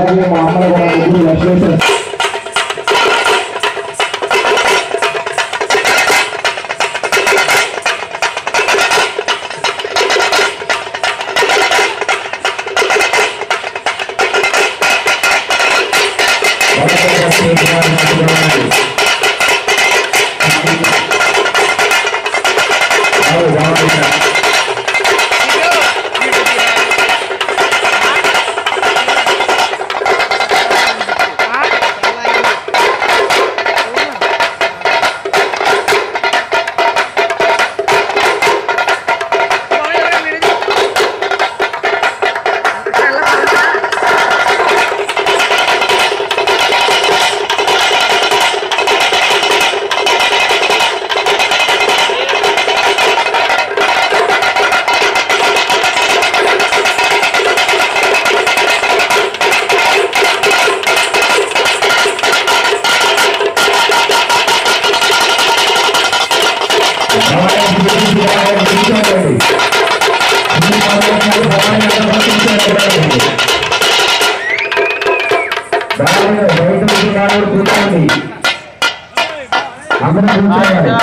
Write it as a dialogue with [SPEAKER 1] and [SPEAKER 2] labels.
[SPEAKER 1] అలాగే మా అమ్మలు కూడా